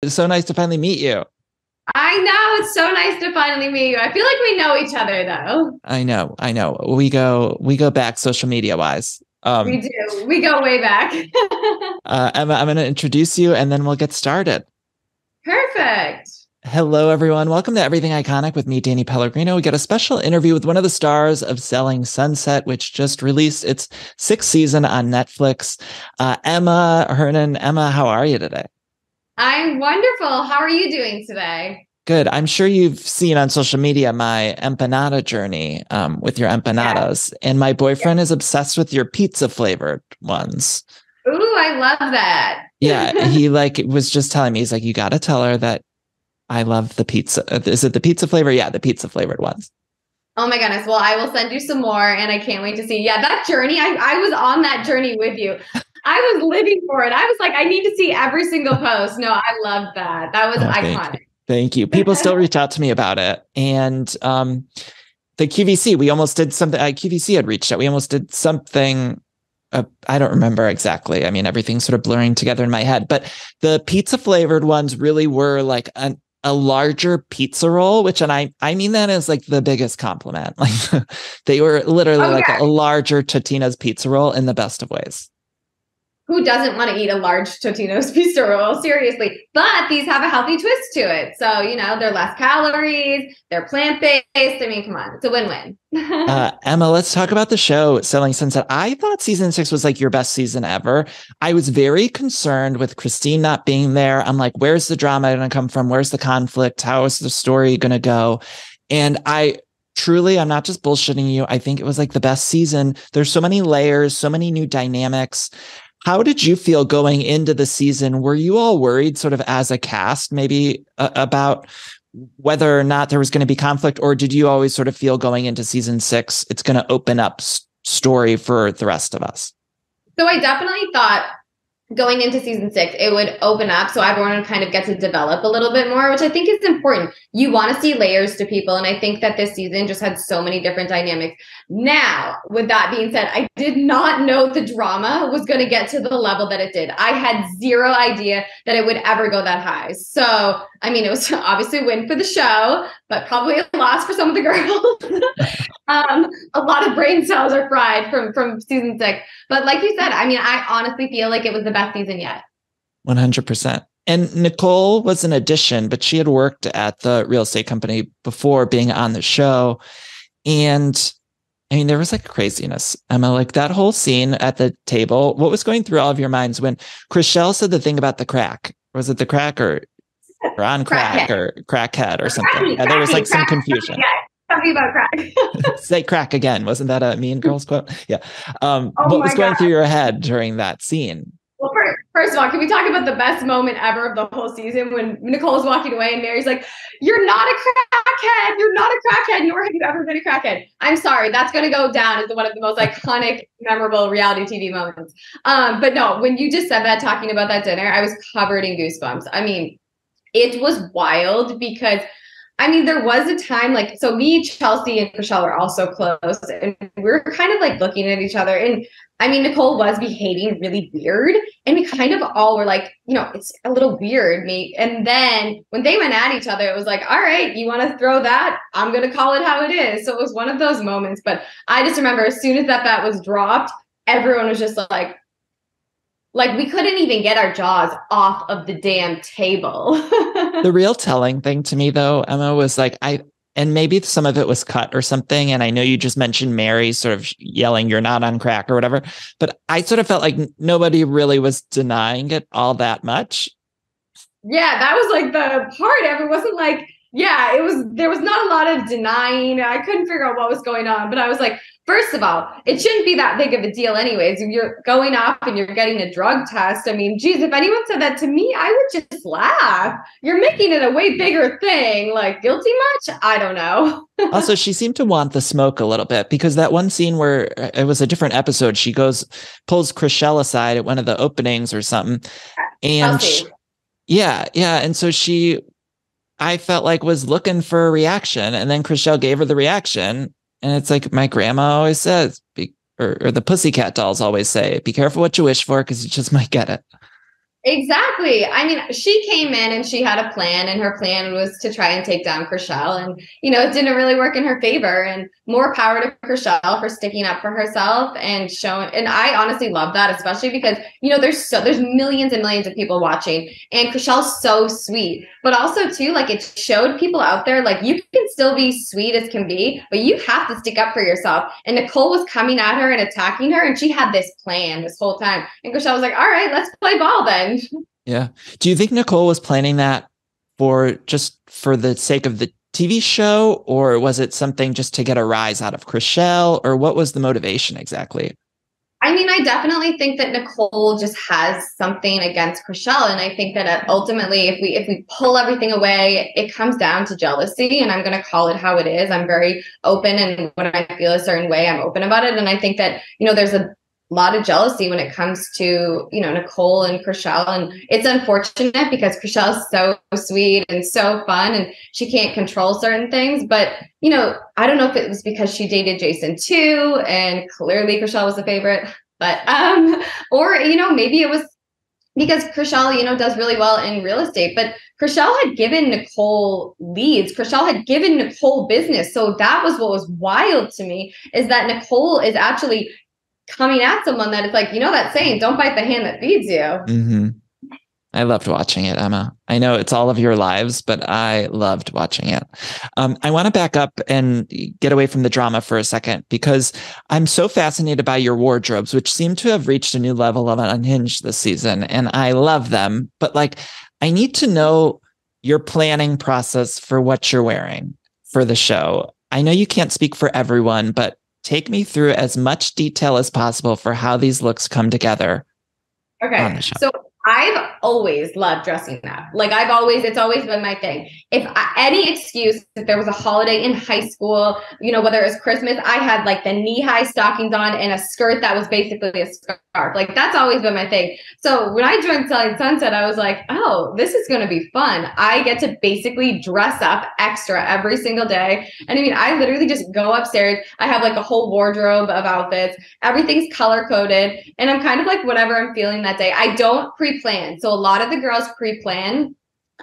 It's so nice to finally meet you. I know. It's so nice to finally meet you. I feel like we know each other though. I know. I know. We go we go back social media wise. Um, we do. We go way back. uh, Emma, I'm going to introduce you and then we'll get started. Perfect. Hello, everyone. Welcome to Everything Iconic with me, Danny Pellegrino. We get a special interview with one of the stars of Selling Sunset, which just released its sixth season on Netflix. Uh, Emma Hernan. Emma, how are you today? I'm wonderful. How are you doing today? Good. I'm sure you've seen on social media my empanada journey um, with your empanadas, yeah. and my boyfriend yeah. is obsessed with your pizza flavored ones. Ooh, I love that. yeah, he like was just telling me he's like, you got to tell her that I love the pizza. Is it the pizza flavor? Yeah, the pizza flavored ones. Oh my goodness. Well, I will send you some more and I can't wait to see. Yeah, that journey, I, I was on that journey with you. I was living for it. I was like, I need to see every single post. No, I love that. That was oh, iconic. Thank you. thank you. People still reach out to me about it. And um, the QVC, we almost did something. Uh, QVC had reached out. We almost did something. Uh, I don't remember exactly. I mean, everything's sort of blurring together in my head, but the pizza flavored ones really were like an a larger pizza roll, which and I I mean that as like the biggest compliment. Like they were literally oh, like yeah. a larger Totino's pizza roll in the best of ways who doesn't want to eat a large Totino's pizza roll? Seriously. But these have a healthy twist to it. So, you know, they're less calories, they're plant based. I mean, come on, it's a win win. uh, Emma, let's talk about the show, Selling Sunset. I thought season six was like your best season ever. I was very concerned with Christine not being there. I'm like, where's the drama going to come from? Where's the conflict? How is the story going to go? And I, truly, I'm not just bullshitting you. I think it was like the best season. There's so many layers, so many new dynamics. How did you feel going into the season? Were you all worried, sort of as a cast, maybe uh, about whether or not there was going to be conflict, or did you always sort of feel going into season six, it's going to open up story for the rest of us? So I definitely thought going into season six, it would open up so everyone would kind of get to develop a little bit more, which I think is important. You want to see layers to people. And I think that this season just had so many different dynamics. Now, with that being said, I did not know the drama was going to get to the level that it did. I had zero idea that it would ever go that high. So, I mean, it was obviously a win for the show, but probably a loss for some of the girls. um, a lot of brain cells are fried from from season six. But like you said, I mean, I honestly feel like it was the best season yet. One hundred percent. And Nicole was an addition, but she had worked at the real estate company before being on the show. And I mean, there was like craziness. Emma, like that whole scene at the table. What was going through all of your minds when Chrishell said the thing about the crack? Was it the crack or, or on crack crackhead. or crackhead or something? yeah, there was like some confusion. Yeah talking about crack. Say crack again. Wasn't that a Mean Girls quote? Yeah. Um, oh what was going God. through your head during that scene? Well, first of all, can we talk about the best moment ever of the whole season when Nicole's walking away and Mary's like, You're not a crackhead. You're not a crackhead, nor have you ever been a crackhead. I'm sorry. That's going to go down as one of the most iconic, memorable reality TV moments. Um, but no, when you just said that, talking about that dinner, I was covered in goosebumps. I mean, it was wild because I mean, there was a time like so me, Chelsea, and Michelle are also close, and we were kind of like looking at each other. And I mean, Nicole was behaving really weird, and we kind of all were like, you know, it's a little weird, me. And then when they went at each other, it was like, all right, you want to throw that? I'm gonna call it how it is. So it was one of those moments. But I just remember as soon as that bat was dropped, everyone was just like, like we couldn't even get our jaws off of the damn table. the real telling thing to me though, Emma, was like I and maybe some of it was cut or something. And I know you just mentioned Mary sort of yelling, you're not on crack or whatever, but I sort of felt like nobody really was denying it all that much. Yeah, that was like the part. of It wasn't like, yeah, it was, there was not a lot of denying. I couldn't figure out what was going on, but I was like, First of all, it shouldn't be that big of a deal, anyways. If you're going off and you're getting a drug test, I mean, geez, if anyone said that to me, I would just laugh. You're making it a way bigger thing. Like, guilty much? I don't know. also, she seemed to want the smoke a little bit because that one scene where uh, it was a different episode, she goes, pulls Chrishell aside at one of the openings or something. And she, yeah, yeah. And so she, I felt like was looking for a reaction. And then Chrishell gave her the reaction and it's like my grandma always says, be, or, or the pussycat dolls always say, be careful what you wish for because you just might get it. Exactly. I mean, she came in and she had a plan, and her plan was to try and take down Chrishell. And, you know, it didn't really work in her favor. And more power to Chrishell for sticking up for herself and showing. And I honestly love that, especially because, you know, there's so, there's millions and millions of people watching, and Chrishell's so sweet. But also, too, like it showed people out there, like you can still be sweet as can be, but you have to stick up for yourself. And Nicole was coming at her and attacking her, and she had this plan this whole time. And Chrishell was like, all right, let's play ball then. Yeah. Do you think Nicole was planning that for just for the sake of the TV show, or was it something just to get a rise out of Chrishell, or what was the motivation exactly? I mean, I definitely think that Nicole just has something against Chrishell, and I think that uh, ultimately, if we if we pull everything away, it comes down to jealousy. And I'm going to call it how it is. I'm very open, and when I feel a certain way, I'm open about it. And I think that you know, there's a lot of jealousy when it comes to you know Nicole and Chrishell, and it's unfortunate because Chrishell's so sweet and so fun, and she can't control certain things. But you know, I don't know if it was because she dated Jason too, and clearly Chrishell was a favorite, but um, or you know, maybe it was because Chrishell, you know, does really well in real estate, but Chrishell had given Nicole leads. Chrishell had given Nicole business. So that was what was wild to me is that Nicole is actually coming at someone that it's like, you know, that saying, don't bite the hand that feeds you. Mm-hmm. I loved watching it, Emma. I know it's all of your lives, but I loved watching it. Um, I want to back up and get away from the drama for a second because I'm so fascinated by your wardrobes, which seem to have reached a new level of unhinged this season. And I love them, but like, I need to know your planning process for what you're wearing for the show. I know you can't speak for everyone, but take me through as much detail as possible for how these looks come together. Okay. So I've always loved dressing up. Like I've always, it's always been my thing. If I, any excuse, if there was a holiday in high school, you know, whether it was Christmas, I had like the knee high stockings on and a skirt that was basically a scarf. Like that's always been my thing. So when I joined Selling Sunset, I was like, oh, this is going to be fun. I get to basically dress up extra every single day. And I mean, I literally just go upstairs. I have like a whole wardrobe of outfits. Everything's color coded. And I'm kind of like whatever I'm feeling that day. I don't pre plan. So a lot of the girls pre plan.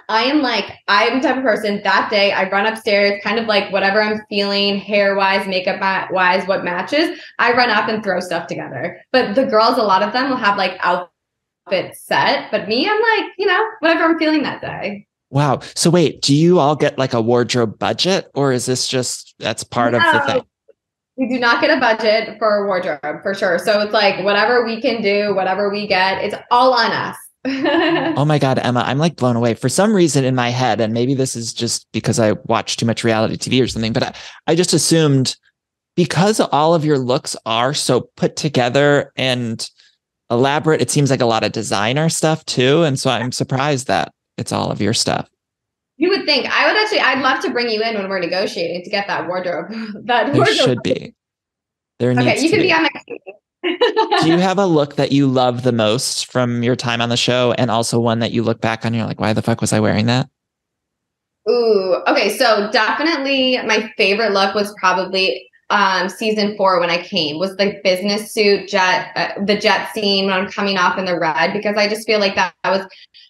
I am like, I'm the type of person that day I run upstairs, kind of like whatever I'm feeling, hair wise, makeup wise, what matches. I run up and throw stuff together. But the girls, a lot of them will have like outfits set. But me, I'm like, you know, whatever I'm feeling that day. Wow. So wait, do you all get like a wardrobe budget or is this just that's part no. of the thing? we do not get a budget for a wardrobe for sure. So it's like whatever we can do, whatever we get, it's all on us. oh my God, Emma, I'm like blown away. For some reason in my head, and maybe this is just because I watch too much reality TV or something, but I, I just assumed because all of your looks are so put together and elaborate, it seems like a lot of designer stuff too. And so I'm surprised that it's all of your stuff. You would think I would actually. I'd love to bring you in when we're negotiating to get that wardrobe. that there wardrobe. should be. There needs okay, you can be, be on my do you have a look that you love the most from your time on the show and also one that you look back on and you're like why the fuck was i wearing that? Ooh okay so definitely my favorite look was probably um season four when i came was the business suit jet uh, the jet scene when i'm coming off in the red because i just feel like that, that was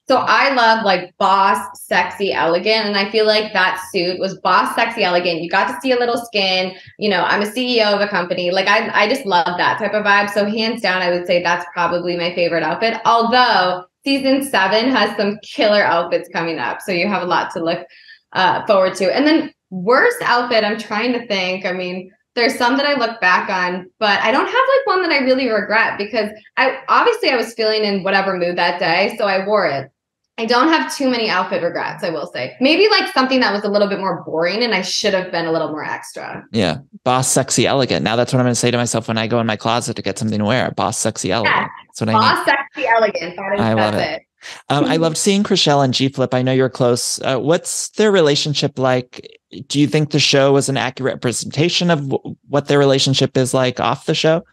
so I love like boss, sexy, elegant. And I feel like that suit was boss, sexy, elegant. You got to see a little skin. You know, I'm a CEO of a company. Like I, I just love that type of vibe. So hands down, I would say that's probably my favorite outfit. Although season seven has some killer outfits coming up. So you have a lot to look uh, forward to. And then worst outfit, I'm trying to think. I mean, there's some that I look back on, but I don't have like one that I really regret because I obviously I was feeling in whatever mood that day, so I wore it. I don't have too many outfit regrets, I will say. Maybe like something that was a little bit more boring and I should have been a little more extra. Yeah. Boss, sexy, elegant. Now that's what I'm going to say to myself when I go in my closet to get something to wear. Boss, sexy, elegant. Yeah. That's what Boss, I need. sexy, elegant. I love it. it. Um, I loved seeing Chrishell and G Flip. I know you're close. Uh, what's their relationship like? Do you think the show was an accurate representation of w- what their relationship is like off the show?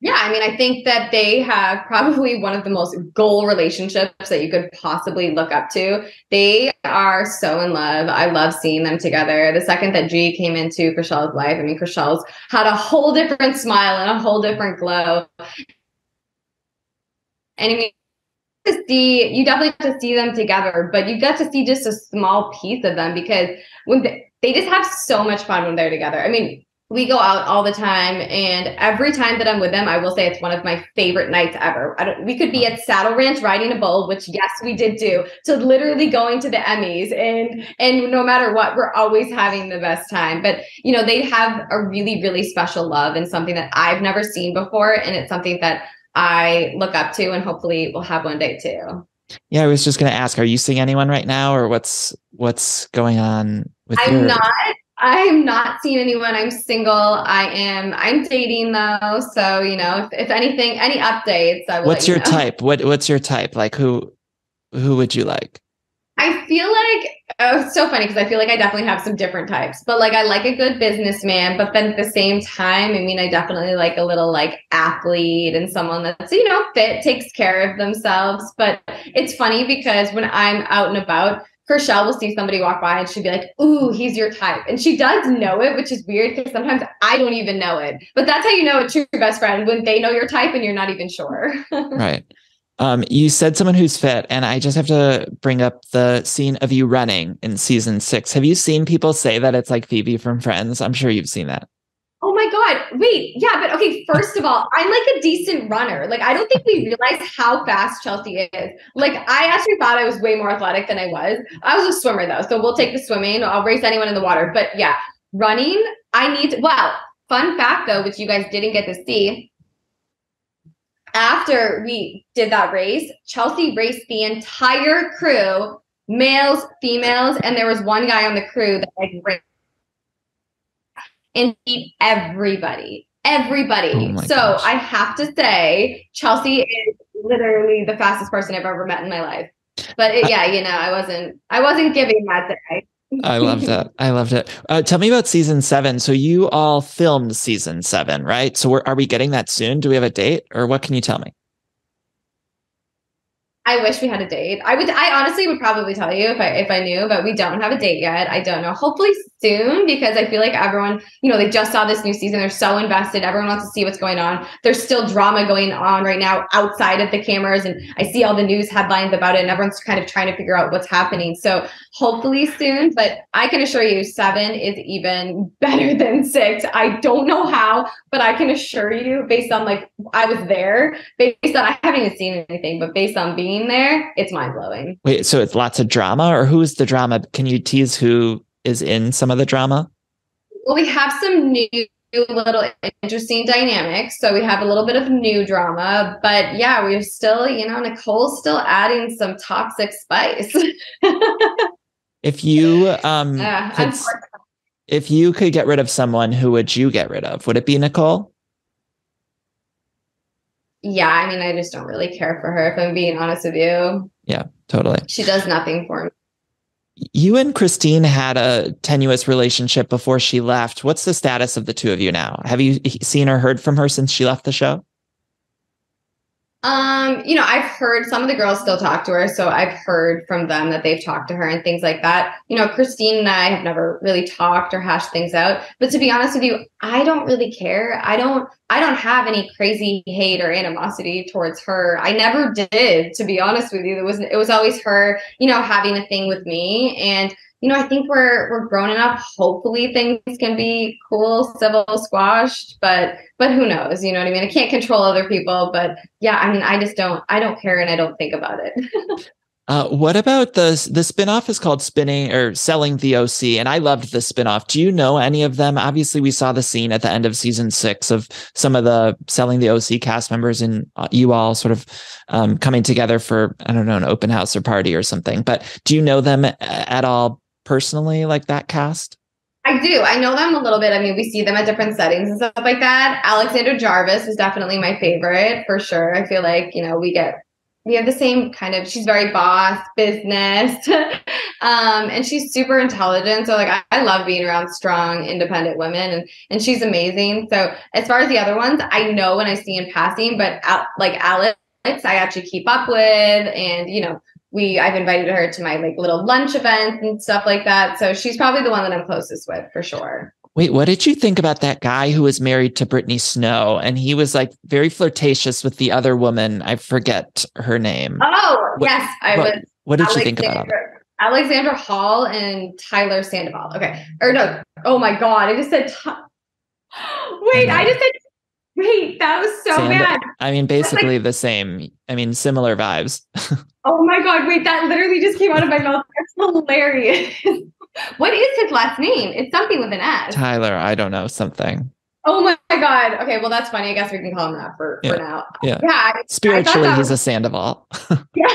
Yeah, I mean, I think that they have probably one of the most goal relationships that you could possibly look up to. They are so in love. I love seeing them together. The second that G came into Chrishell's life, I mean, Chrishell's had a whole different smile and a whole different glow. And I mean, to see you definitely get to see them together, but you get to see just a small piece of them because when they, they just have so much fun when they're together. I mean, we go out all the time and every time that i'm with them i will say it's one of my favorite nights ever. We could be at saddle ranch riding a bull which yes we did do to literally going to the emmys and and no matter what we're always having the best time. But you know they have a really really special love and something that i've never seen before and it's something that i look up to and hopefully we'll have one day too. Yeah i was just going to ask are you seeing anyone right now or what's what's going on with i'm your- not I'm not seeing anyone. I'm single. I am. I'm dating though. So you know, if, if anything, any updates, I will. what's your you know. type what what's your type like who who would you like I feel like oh, it's so funny because I feel like I definitely have some different types. But like, I like a good businessman, but then at the same time, I mean, I definitely like a little like athlete and someone that's you know fit, takes care of themselves. But it's funny because when I'm out and about. Chrishell will see somebody walk by and she'd be like, Ooh, he's your type. And she does know it, which is weird because sometimes I don't even know it. But that's how you know a true best friend when they know your type and you're not even sure. right um you said someone who's fit and i just have to bring up the scene of you running in season six have you seen people say that it's like phoebe from friends i'm sure you've seen that Oh my God. Wait. Yeah. But okay. First of all, I'm like a decent runner. Like, I don't think we realize how fast Chelsea is. Like, I actually thought I was way more athletic than I was. I was a swimmer though. So we'll take the swimming. I'll race anyone in the water. But yeah, running, I need to. Well, fun fact though, which you guys didn't get to see. After we did that race, Chelsea raced the entire crew, males, females, and there was one guy on the crew that like and beat everybody. Everybody. Oh so gosh. I have to say, Chelsea is literally the fastest person I've ever met in my life. But it, yeah, you know, I wasn't, I wasn't giving that day. i loved it i loved it uh, tell me about season seven so you all filmed season seven right so we're, are we getting that soon do we have a date or what can you tell me I wish we had a date. I would. I honestly would probably tell you if I if I knew, but we don't have a date yet. I don't know. Hopefully soon because I feel like everyone, you know, they just saw this new season. They're so invested. Everyone wants to see what's going on. There's still drama going on right now outside of the cameras, and I see all the news headlines about it, and everyone's kind of trying to figure out what's happening. So hopefully soon. But I can assure you, seven is even better than six. I don't know how, but I can assure you, based on like I was there, based on I haven't even seen anything, but based on being there, it's mind blowing. wait so it's lots of drama or who's the drama can you tease who is in some of the drama Well, we have some new little interesting dynamics. So we have a little bit of new drama, but yeah, we're still, you know, Nicole's still adding some toxic spice. if you um Uh, could, if you could get rid of someone who would you get rid of would it be nicole yeah, I mean, I just don't really care for her, if I'm being honest with you. Yeah, totally She does nothing for me. you and christine had a tenuous relationship before she left what's the status of the two of you now have you seen or heard from her since she left the show Um, you know, I've heard some of the girls still talk to her, so I've heard from them that they've talked to her and things like that. You know, Christine and I have never really talked or hashed things out. But to be honest with you, I don't really care. I don't I don't have any crazy hate or animosity towards her. I never did, to be honest with you. It was it was always her, you know, having a thing with me. And you know, I think we're we're grown enough. Hopefully things can be cool, civil, squashed, but but who knows? You know what I mean? I can't control other people, but yeah, I mean, I just don't I don't care and I don't think about it. Uh, what about the the spinoff is called spinning or selling the OC, and I loved the spinoff. Do you know any of them? Obviously, we saw the scene at the end of season six of some of the selling the OC cast members and uh, you all sort of um, coming together for I don't know an open house or party or something. But do you know them at all personally, like that cast? I do. I know them a little bit. I mean, we see them at different settings and stuff like that. Alexandra Jarvis is definitely my favorite for sure. I feel like, you know, we get we have the same kind of she's very boss business um and she's super intelligent so like I, I love being around strong independent women and and she's amazing so as far as the other ones i know when i see in passing but like alex i actually keep up with and you know we i've invited her to my like little lunch events and stuff like that so she's probably the one that i'm closest with for sure Wait, what did you think about that guy who was married to Brittany Snow? And he was like very flirtatious with the other woman. I forget her name. Oh, what, yes. I what, was. What did Alexander, you think about him? Alexandra Hall and Tyler Sandoval. Okay. Or no. Oh my God. I just said. T- Wait, I just said. Wait, that was so Sand- bad. I mean, basically like, the same. I mean, similar vibes. oh my God. Wait, that literally just came out of my mouth. That's hilarious. what is his last name? It's something with an S. Tyler. I don't know. Something. Oh my god. Okay, well that's funny. I guess we can call him that for, yeah. for now. Yeah. Yeah. Spiritually, he's was... a Sandoval. yeah.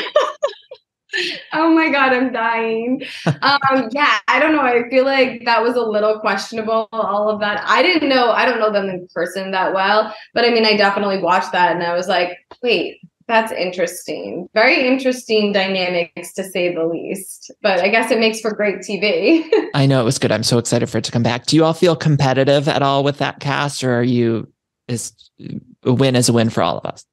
Oh my god, I'm dying. Um, yeah, I don't know. I feel like that was a little questionable, all of that. I didn't know, I don't know them in person that well, but I mean, I definitely watched that and I was like, wait, that's interesting. Very interesting dynamics to say the least. But I guess it makes for great TV. I know it was good. I'm so excited for it to come back. Do you all feel competitive at all with that cast, or are you is a win is a win for all of us?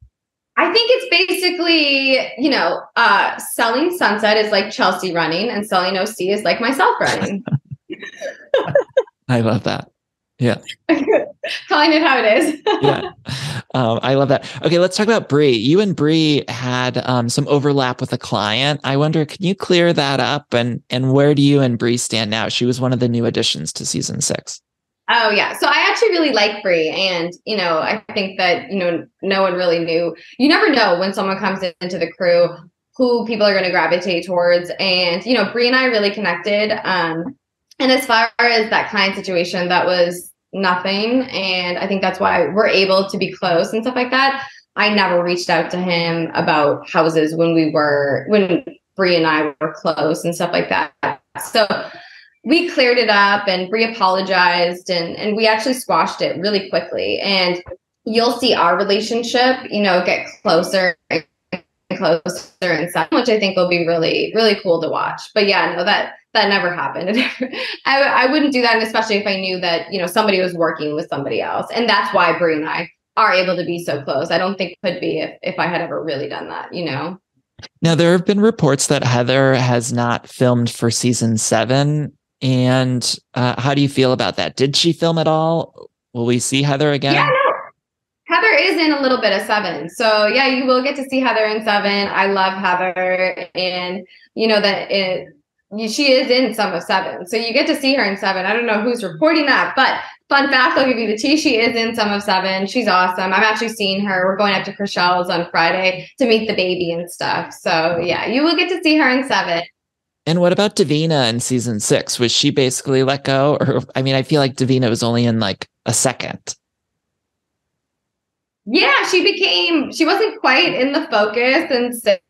I think it's basically, you know, uh, selling Sunset is like Chelsea running, and selling OC is like myself running. I love that. Yeah. Calling it how it is. yeah. Um, I love that. Okay, let's talk about Bri. You and Bri had um, some overlap with a client. I wonder, can you clear that up? And and where do you and Bri stand now? She was one of the new additions to season six. Oh yeah. So I actually really like Bri and you know, I think that, you know, no one really knew. You never know when someone comes into the crew who people are going to gravitate towards and you know, Bri and I really connected um and as far as that client situation that was nothing and I think that's why we're able to be close and stuff like that. I never reached out to him about houses when we were when Bri and I were close and stuff like that. So we cleared it up and Bri apologized and and we actually squashed it really quickly. And you'll see our relationship you know get closer and closer and stuff which i think will be really really cool to watch. But yeah no that that never happened. I, I wouldn't do that and especially if i knew that you know somebody was working with somebody else. And that's why Bri and i are able to be so close. I don't think could be if, if i had ever really done that you know? Now there have been reports that heather has not filmed for season seven and uh, how do you feel about that? Did she film at all? Will we see Heather again? Yeah, no. Heather is in a little bit of seven. So yeah, you will get to see Heather in seven. I love Heather and you know that it she is in some of seven. So you get to see her in seven. I don't know who's reporting that, but fun fact, I'll give you the tea. She is in some of seven. She's awesome. I'm actually seeing her. We're going up to Chrishell's on Friday to meet the baby and stuff. So yeah, you will get to see her in seven. And what about Davina in season six? Was she basically let go? Or I mean, I feel like Davina was only in like a second. Yeah, she became she wasn't quite in the focus and six.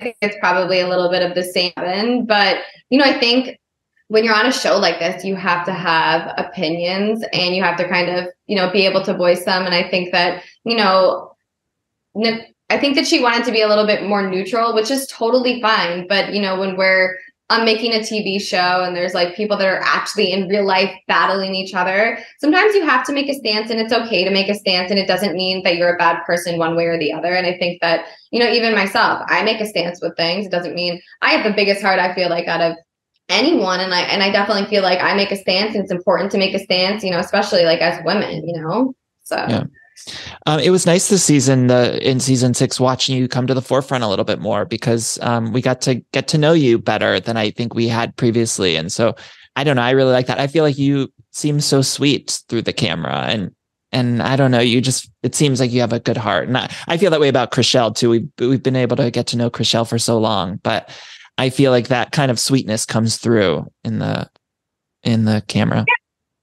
it's probably a little bit of the same, but you know, I think when you're on a show like this, you have to have opinions and you have to kind of, you know, be able to voice them. And I think that, you know, I think that she wanted to be a little bit more neutral, which is totally fine. But you know, when we're I'm making a TV show and there's like people that are actually in real life battling each other. Sometimes you have to make a stance and it's okay to make a stance and it doesn't mean that you're a bad person one way or the other. And I think that, you know, even myself, I make a stance with things. It doesn't mean I have the biggest heart I feel like out of anyone and I and I definitely feel like I make a stance and it's important to make a stance, you know, especially like as women, you know. So yeah. Um, it was nice this season, the in season six, watching you come to the forefront a little bit more because um, we got to get to know you better than I think we had previously. And so I don't know, I really like that. I feel like you seem so sweet through the camera, and and I don't know, you just it seems like you have a good heart. And I, I feel that way about Chrishell too. We've we've been able to get to know Chrishell for so long, but I feel like that kind of sweetness comes through in the in the camera.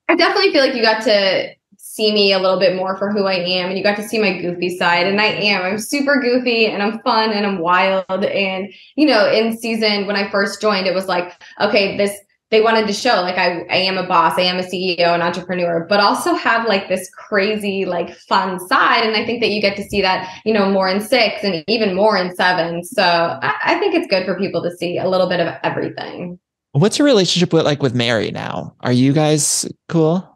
I definitely feel like you got to see me a little bit more for who I am and you got to see my goofy side and I am I'm super goofy and I'm fun and I'm wild and you know in season when I first joined it was like okay this they wanted to show like I, I am a boss, I am a CEO, an entrepreneur, but also have like this crazy, like fun side. And I think that you get to see that, you know, more in six and even more in seven. So I, I think it's good for people to see a little bit of everything. What's your relationship with like with Mary now? Are you guys cool?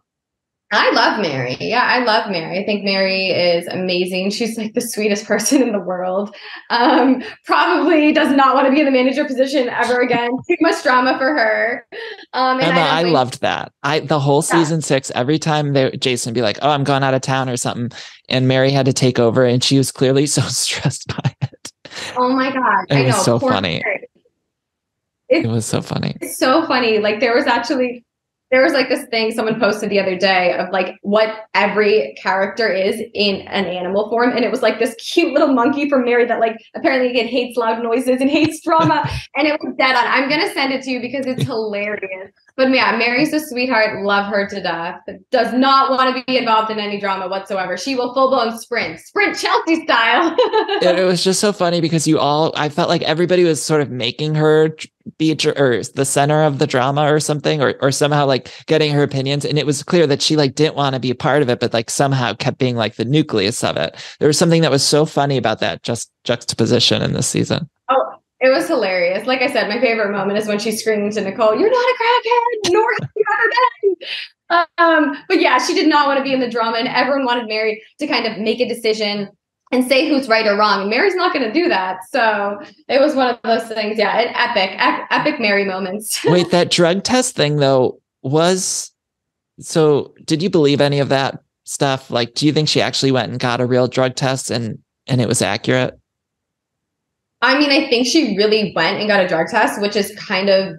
I love Mary. Yeah, I love Mary. I think Mary is amazing. She's like the sweetest person in the world. Um, probably does not want to be in the manager position ever again. Too much drama for her. Um, and Emma, I, I loved that. I the whole season six. Every time they Jason be like, "Oh, I'm going out of town" or something, and Mary had to take over, and she was clearly so stressed by it. Oh my god! It I was know, so funny. It, it was so funny. It's so funny. Like there was actually there was like this thing someone posted the other day of like what every character is in an animal form and it was like this cute little monkey from mary that like apparently it hates loud noises and hates drama and it was dead on. I'm gonna send it to you because it's hilarious. But yeah mary's a sweetheart. Love her to death. Does not want to be involved in any drama whatsoever. She will full-blown sprint sprint chelsea style. It, it was just so funny because you all i felt like everybody was sort of making her be or the center of the drama or something or or somehow like getting her opinions. And it was clear that she like didn't want to be a part of it but like somehow kept being like the nucleus of it. There was something that was so funny about that just juxtaposition in this season. Oh it was hilarious. Like i said my favorite moment is when she screams to nicole you're not a crackhead nor have you ever been. Um, but yeah, she did not want to be in the drama, and everyone wanted Mary to kind of make a decision and say who's right or wrong. And Mary's not going to do that. So it was one of those things. Yeah, an epic, ep- epic Mary moments. Wait, that drug test thing though was so. Did you believe any of that stuff? Like, do you think she actually went and got a real drug test and and it was accurate? I mean, I think she really went and got a drug test, which is kind of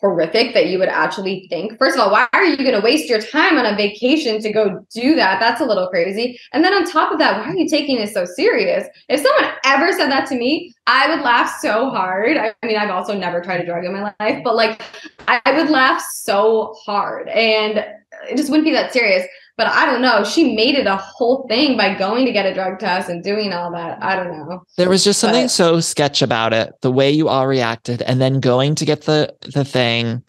horrific that you would actually think. First of all, why are you going to waste your time on a vacation to go do that? That's a little crazy. And then on top of that, why are you taking this so serious? If someone ever said that to me, I would laugh so hard. I mean, I've also never tried a drug in my life, but like I would laugh so hard and it just wouldn't be that serious. But I don't know. She made it a whole thing by going to get a drug test and doing all that. I don't know. There was just something but, so sketch about it, the way you all reacted, and then going to get the the thing.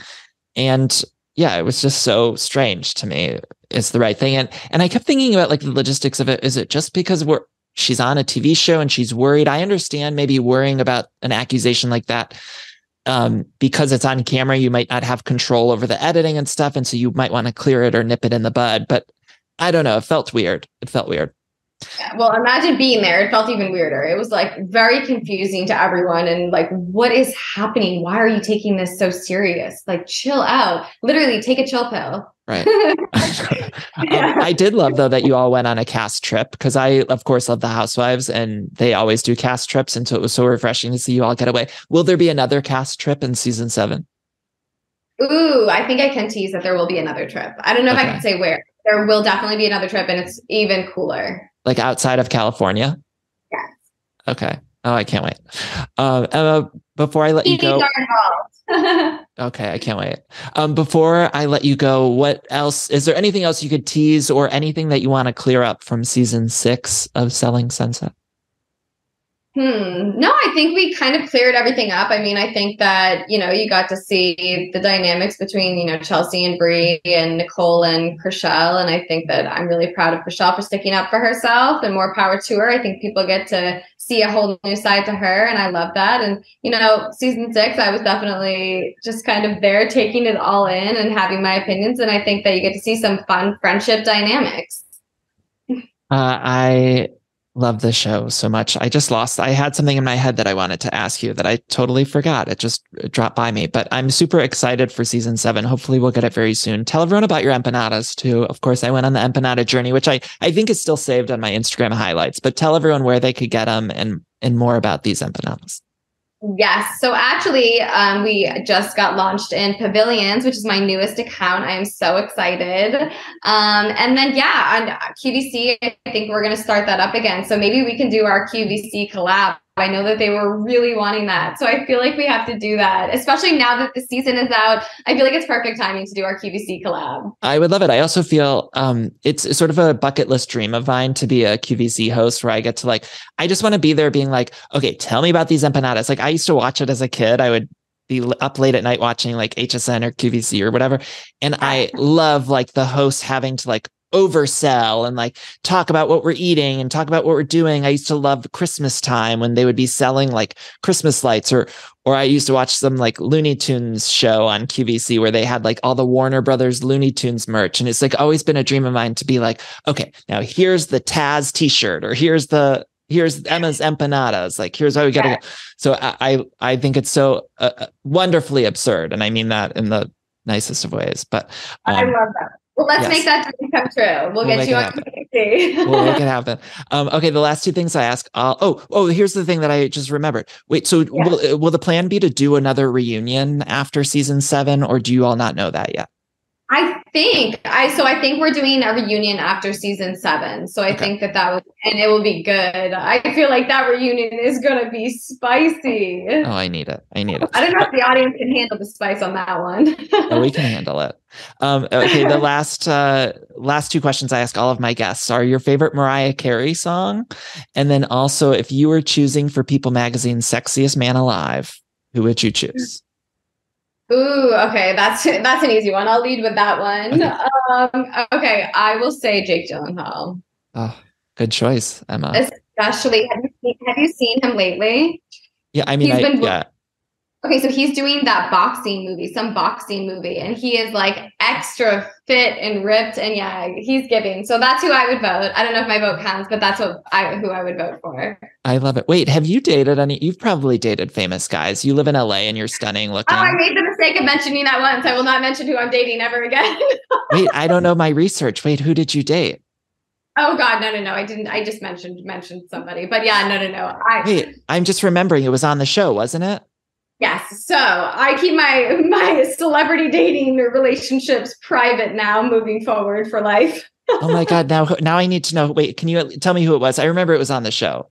And yeah, it was just so strange to me. It's the right thing. And and I kept thinking about like the logistics of it. Is it just because we're she's on a TV show and she's worried? I understand maybe worrying about an accusation like that um, because it's on camera, you might not have control over the editing and stuff. And so you might want to clear it or nip it in the bud. But I don't know. It felt weird. It felt weird. Well, imagine being there. It felt even weirder. It was like very confusing to everyone. And like, what is happening? Why are you taking this so serious? Like, chill out. Literally, take a chill pill. Right. yeah. um, I did love though that you all went on a cast trip because I, of course, love the Housewives and they always do cast trips. And so it was so refreshing to see you all get away. Will there be another cast trip in season seven? Ooh, I think I can tease that there will be another trip. I don't know okay. if I can say where there will definitely be another trip and it's even cooler. Like outside of California? Yes. Okay. Oh, I can't wait. Um, Emma, before I let you go. okay, I can't wait. Um, before I let you go, what else? Is there anything else you could tease or anything that you want to clear up from season six of Selling Sunset? Hmm. No, I think we kind of cleared everything up. I mean, I think that, you know, you got to see the dynamics between, you know, Chelsea and Bri and Nicole and Chrishell. And I think that I'm really proud of Chrishell for sticking up for herself and more power to her. I think people get to see a whole new side to her. And I love that. And, you know, season six, I was definitely just kind of there taking it all in and having my opinions. And I think that you get to see some fun friendship dynamics. Uh, I love the show so much. I just lost. I had something in my head that I wanted to ask you that I totally forgot. It just dropped by me. But I'm super excited for season seven. Hopefully, we'll get it very soon. Tell everyone about your empanadas too. Of course, I went on the empanada journey, which I I think is still saved on my Instagram highlights. But tell everyone where they could get them and and more about these empanadas. Yes. So actually, um, we just got launched in Pavilions, which is my newest account. I am so excited. Um, and then, yeah, on QVC, I think we're going to start that up again. So maybe we can do our QVC collab I know that they were really wanting that. So I feel like we have to do that, especially now that the season is out. I feel like it's perfect timing to do our QVC collab. I would love it. I also feel um, it's sort of a bucket list dream of mine to be a QVC host where I get to like, I just want to be there being like, okay, tell me about these empanadas. Like I used to watch it as a kid. I would be up late at night watching like HSN or QVC or whatever. And I love like the host having to like oversell and like talk about what we're eating and talk about what we're doing. I used to love Christmas time when they would be selling like Christmas lights or or I used to watch some like Looney Tunes show on QVC where they had like all the Warner Brothers Looney Tunes merch. And it's like always been a dream of mine to be like, okay, now here's the Taz t-shirt or here's the here's Emma's empanadas. Like here's how we gotta yeah. go. So I, I, I think it's so uh, uh, wonderfully absurd, and I mean that in the nicest of ways. But um, I love that. Well, let's yes. make that dream come true. We'll, we'll get you on we'll make it happen. Um, okay, the last two things I ask. Uh, oh, oh, here's the thing that I just remembered. Wait, so yeah. will uh, will the plan be to do another reunion after season seven, or do you all not know that yet? I think I so I think we're doing a reunion after season seven. So I okay. think that that was and it will be good. I feel like that reunion is gonna be spicy. Oh, I need it. I need it. I don't know if the audience can handle the spice on that one. oh, we can handle it. Um, okay, the last uh, last two questions I ask all of my guests are your favorite Mariah Carey song, and then also if you were choosing for People Magazine's Sexiest Man Alive, who would you choose? Ooh, okay, that's that's an easy one. I'll lead with that one. Okay, um, okay I will say Jake Gyllenhaal. Oh, good choice, Emma. Especially, have you seen, have you seen him lately? Yeah, I mean, I, been, yeah. Okay, so he's doing that boxing movie, some boxing movie, and he is like extra fit and ripped, and yeah, he's giving. So that's who I would vote. I don't know if my vote counts, but that's what I who I would vote for. I love it. Wait, have you dated any? You've probably dated famous guys. You live in LA, and you're stunning looking. Oh, I made the mistake of mentioning that once. I will not mention who I'm dating ever again. Wait, I don't know my research. Wait, who did you date? Oh God, no, no, no! I didn't. I just mentioned mentioned somebody, but yeah, no, no, no. I wait. I'm just remembering it was on the show, wasn't it? Yes. So I keep my my celebrity dating relationships private now, moving forward for life. oh my god! Now now I need to know. Wait, can you tell me who it was? I remember it was on the show.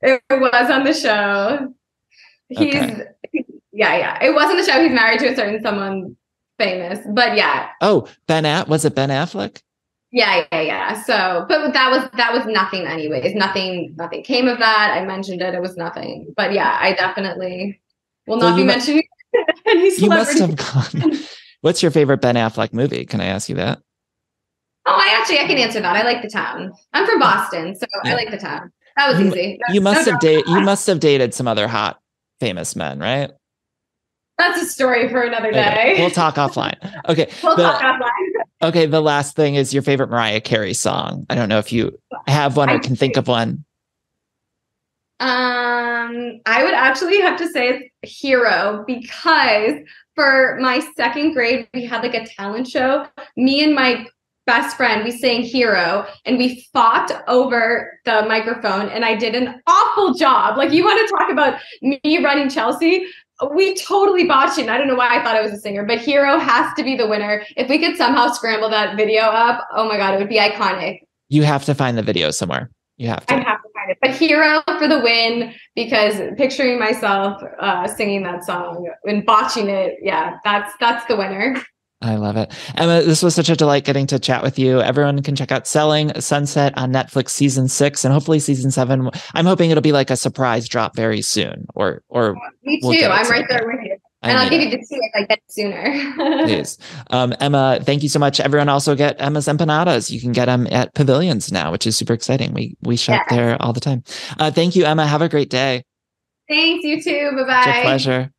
It was on the show. He's okay. yeah, yeah. It was on the show. He's married to a certain someone famous, but yeah. Oh, Ben At was it Ben Affleck? Yeah, yeah, yeah. So, but that was that was nothing, anyways. Nothing, nothing came of that. I mentioned it. It was nothing. But yeah, I definitely will not so be mentioning any You must have gone. What's your favorite Ben Affleck movie? Can I ask you that? Oh, I actually I can answer that. I like the town. I'm from Boston, so yeah. I like the town. That was you, easy. you must have dated. You must have dated some other hot, famous men, right? That's a story for another day. Okay. We'll talk offline. Okay. We'll the, talk offline. Okay. The last thing is your favorite Mariah Carey song. I don't know if you have one or can think of one. Um, I would actually have to say Hero because for my second grade, we had like a talent show. Me and my best friend, we sang Hero and we fought over the microphone, and I did an awful job. Like, you want to talk about me running Chelsea? We totally botched it. I don't know why I thought I was a singer, but Hero has to be the winner. If we could somehow scramble that video up, oh my God, it would be iconic. You have to find the video somewhere. You have to. I have to it. But Hero for the win because picturing myself uh, singing that song and botching it, yeah, that's that's the winner. I love it. Emma, this was such a delight getting to chat with you. Everyone can check out Selling Sunset on Netflix season six and hopefully season seven. I'm hoping it'll be like a surprise drop very soon or, or me too. We'll I'm right there with you. And I'll give it. you the if I get sooner. Please. Um, Emma, thank you so much. Everyone also get Emma's empanadas. You can get them at pavilions now, which is super exciting. We, we shop yeah. there all the time. Uh, thank you, Emma. Have a great day. Thanks, you too. Bye bye. It's a pleasure.